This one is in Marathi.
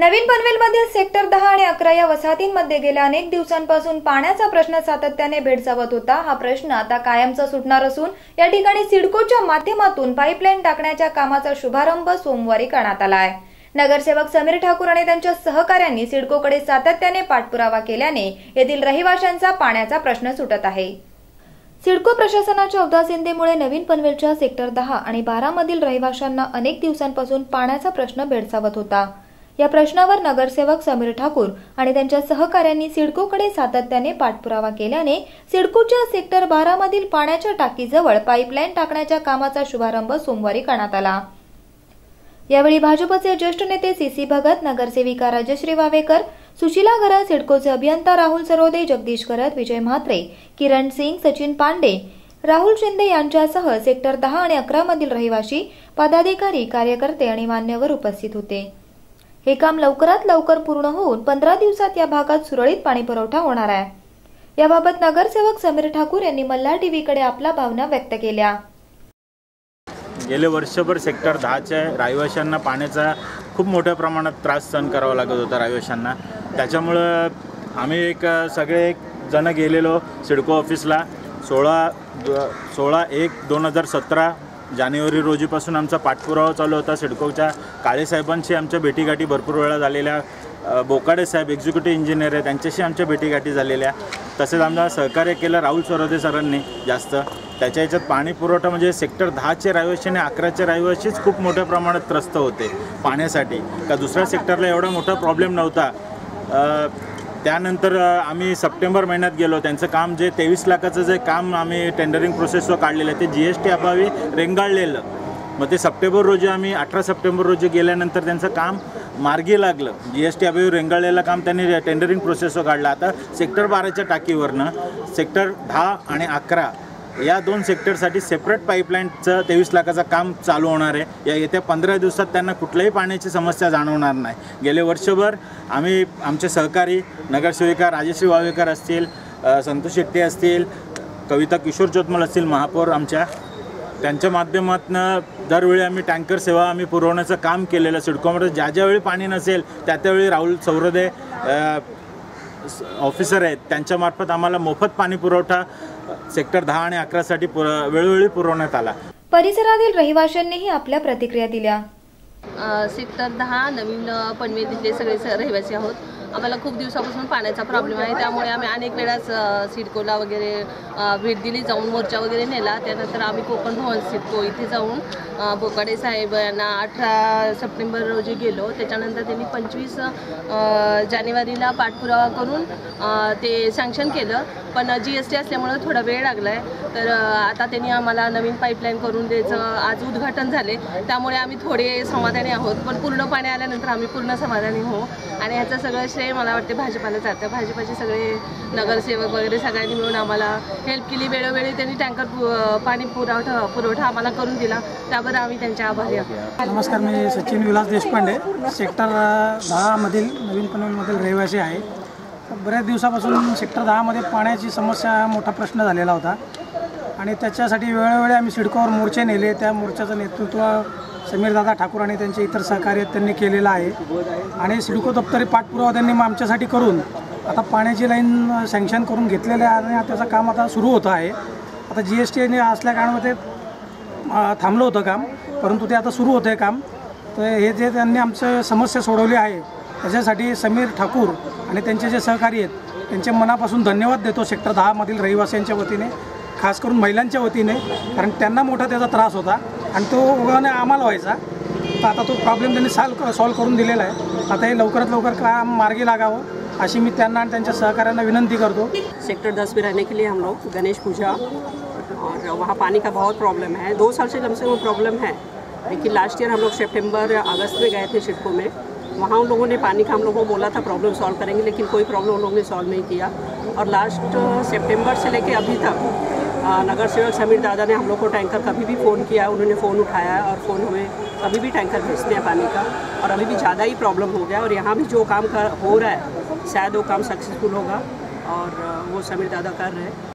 नवीन पनवेलमधील सेक्टर दहा आणि अकरा या वसाहतींमध्ये गेल्या अनेक दिवसांपासून पाण्याचा प्रश्न सातत्याने भेडसावत होता. हा प्रश्न आता कायमचा सुटणार असून या ठिकाणी सिडकोच्या माध्यमातून पाईपलाईन टाकण्याच्या कामाचा शुभारंभ सोमवारी करण्यात आला आहे. नगरसेवक समीर ठाकूर आणि त्यांच्या सहकाऱ्यांनी सिडकोकडे सातत्याने पाठपुरावा केल्याने येथील रहिवाशांचा पाण्याचा प्रश्न सुटत आहे. सिडको प्रशासनाच्या उदासीनतेमुळे नवीन पनवेलच्या सेक्टर दहा आणि बारा मधील रहिवाशांना अनेक दिवसांपासून पाण्याचा प्रश्न भेडसावत होता. या प्रश्नावर नगरसेवक समीर ठाकूर आणि त्यांच्या सहकाऱ्यांनी सिडकोकडे सातत्याने पाठपुरावा केल्याने सिडकोच्या सेक्टर बारा मधील पाण्याच्या टाकीजवळ पाईपलाईन टाकण्याच्या कामाचा शुभारंभ सोमवारी करण्यात आला. यावेळी भाजपचे ज्येष्ठ नेते सी सी भगत नगरसेविका राजश्री वावेकर सुशीला घरत सिडकोचे अभियंता राहुल सरोदे जगदीश करत विजय म्हात्रे किरण सिंग सचिन पांडे राहुल शिंदे यांच्यासह सेक्टर दहा आणि अकरा मधील रहिवासी पदाधिकारी कार्यकर्ते आणि मान्यवर उपस्थित होते. हे काम लवकरात लवकर पूर्ण होऊन पंधरा दिवसात या भागात सुरळीत पाणी पुरवठा होणार आहे. याबाबत नगरसेवक समीर ठाकूर यांनी मल्हार टीव्हीकडे आपल्या भावना व्यक्त केल्या. गेले वर्षभर सेक्टर दहाच्या रहिवाशांना पाण्याचा खूप मोठ्या प्रमाणात त्रास सहन करावा लागत होता रहिवाशांना. त्याच्यामुळं आम्ही एक सगळे एक जण गेलेलो सिडको ऑफिसला. सोळा सोळा एक दोन हजार सतरा जानेवारी रोजीपासून आमचा पाठपुरावा चालू होता सिडकोच्या. काळेसाहेबांशी आमच्या भेटीगाठी भरपूर वेळा झालेल्या बोकाडे साहेब एक्झिक्युटिव्ह इंजिनियर आहे त्यांच्याशी आमच्या भेटीगाठी झालेल्या. तसेच आमचा सहकार्य केलं राहुल सरोदे सरांनी जास्त. त्याच्या याच्यात पाणी पुरवठा म्हणजे सेक्टर दहाचे रहिवासी आणि अकराचे रहिवासीच खूप मोठ्या प्रमाणात त्रस्त होते पाण्यासाठी. का दुसऱ्या सेक्टरला एवढा मोठा प्रॉब्लेम नव्हता. त्यानंतर आम्ही सप्टेंबर महिन्यात गेलो. त्यांचं काम जे तेवीस लाखाचं जे काम आम्ही टेंडरिंग प्रोसेसवर काढलेलं आहे ते जी एस टी अभावी रेंगाळलेलं. मग ते सप्टेंबर रोजी आम्ही अठरा सप्टेंबर रोजी गेल्यानंतर त्यांचं काम मार्गी लागलं. जी एस टी अभावी रेंगाळलेलं काम त्यांनी टेंडरिंग प्रोसेसवर काढलं. आता सेक्टर बाराच्या टाकीवरनं सेक्टर दहा आणि अकरा या दोन सेक्टरसाठी सेपरेट पाईपलाईनचं तेवीस लाखाचं काम चालू होणार आहे. या येत्या पंधरा दिवसात त्यांना कुठल्याही पाण्याची समस्या जाणवणार नाही. गेले वर्षभर आम्ही आमचे सहकारी नगरसेविका राजश्री वावेकर असतील संतोष शेट्टी असतील कविता किशोर जोतमल असतील महापौर आमच्या त्यांच्या माध्यमातून दरवेळी आम्ही टँकर सेवा आम्ही पुरवण्याचं काम केलेलं सिडकोमध्ये ज्या ज्यावेळी पाणी नसेल त्या त्यावेळी राहुल सौरदे ऑफिसर आहेत त्यांच्यामार्फत आम्हाला मोफत पाणी पुरवठा सेक्टर दहा आणि अकरासाठी पुर वेळोवेळी पुरवण्यात आला. परिसरातील रहिवाशांनीही आपल्या प्रतिक्रिया दिल्या. अ, सेक्टर दहा नवीन पनवेल तिथले सगळे स- रहिवासी आहोत. आम्हाला खूप दिवसापासून पाण्याचा प्रॉब्लेम आहे. त्यामुळे आम्ही अनेक वेळाच सिडकोला वगैरे भेट दिली. जाऊन मोर्चा वगैरे नेला. त्यानंतर आम्ही कोकण भवन सिडको इथे जाऊन बोकाडे साहेब यांना अठरा सप्टेंबर रोजी गेलो. त्याच्यानंतर त्यांनी पंचवीस जानेवारीला पाठपुरावा करून ते सँक्शन केलं. पण जी एस टी असल्यामुळं थोडा वेळ लागला आहे तर आता त्यांनी आम्हाला नवीन पाईपलाईन करून द्यायचं. आज उद्घाटन झाले. त्यामुळे आम्ही थोडे समाधानी आहोत. पण पूर्ण पाणी आल्यानंतर आम्ही पूर्ण समाधानी हो. आणि ह्याचं सगळं श्रेय मला वाटते भाजपाला जातं. भाजपाचे सगळे नगरसेवक वगैरे सगळ्यांनी मिळून आम्हाला हेल्प केली. वेळोवेळी त्यांनी टँकर पु- पाणी पुरवठा पुरवठा आम्हाला करून दिला. त्याबद्दल आम्ही त्यांच्या आभारी आहोत. नमस्कार मी सचिन विलास देशपांडे. सेक्टर दहामधील नवीन पनवेलमधील रहिवासी आहे. बऱ्याच दिवसापासून सेक्टर दहामध्ये पाण्याची समस्या हा मोठा प्रश्न झालेला होता. आणि त्याच्यासाठी वेळोवेळी आम्ही सिडकोवर मोर्चे नेले. त्या मोर्चाचं नेतृत्व समीरदादा ठाकूर आणि त्यांचे इतर सहकार्य त्यांनी केलेलं आहे. आणि सिडको दप्तरी पाठपुरावा त्यांनी मग आमच्यासाठी करून आता पाण्याची लाईन सँक्शन करून घेतलेले आहे आणि त्याचं काम आता सुरू होतं आहे. आता जी एस टी असल्या कारणामध्ये थांबलं होतं काम परंतु ते आता सुरू होतं आहे काम. तर हे जे त्यांनी आमचं समस्या सोडवली आहे त्याच्यासाठी समीर ठाकूर आणि त्यांचे जे सहकारी आहेत त्यांचे मनापासून धन्यवाद देतो सेक्टर दहामधील रहिवाशांच्या वतीने खास करून महिलांच्या वतीने कारण त्यांना मोठा त्याचा त्रास होता. आणि तो उगाने आम्हाला व्हायचा. तर आता तो प्रॉब्लेम त्यांनी सॉल्व सॉल्व करून दिलेला आहे. आता हे लवकरात लवकर काम मार्गी लागावं, अशी मी त्यांना आणि त्यांच्या सहकाऱ्यांना विनंती करतो. सेक्टर दस में रहने के लिए हम लोग गणेश पूजा और वहाँ पानी का बहुत प्रॉब्लम है। दो साल से कम से कम प्रॉब्लम है। लेकिन लास्ट ईयर हम लोग सितंबर अगस्त में गए थे सिडको में। वहाँ उन लोगों ने पानी का हम लोगों को बोला था प्रॉब्लम सॉल्व करेंगे, लेकिन कोई प्रॉब्लम उन लोगों ने सॉल्व नहीं किया। और लास्ट सितंबर से लेके अभी तक नगर सेवक समीर दादा ने हम लोग को टैंकर कभी भी फ़ोन किया है उन्होंने फ़ोन उठाया है और फ़ोन हमें अभी भी टैंकर भेजते हैं पानी का और अभी भी ज़्यादा ही प्रॉब्लम हो गया और यहाँ भी जो काम कर, हो रहा है, शायद वो काम सक्सेसफुल होगा और वो समीर दादा कर रहे हैं।